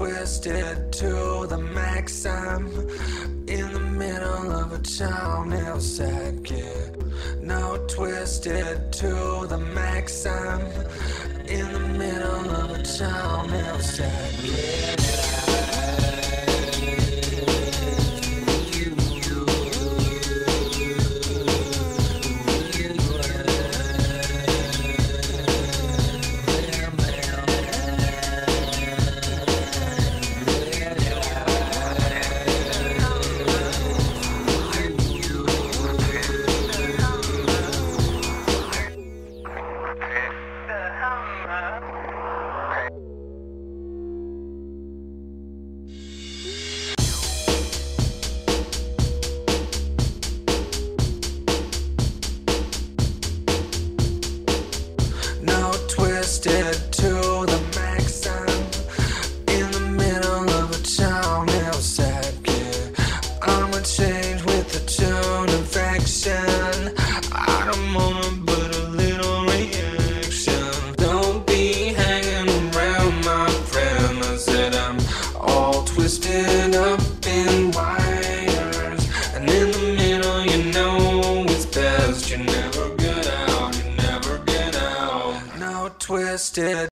twisted to the max. I'm in the middle of a town hillside, yeah. No twisted to the max. I'm in the middle of a town hillside, yeah. to the max. I'm in the middle of a town. I'm a change. twisted.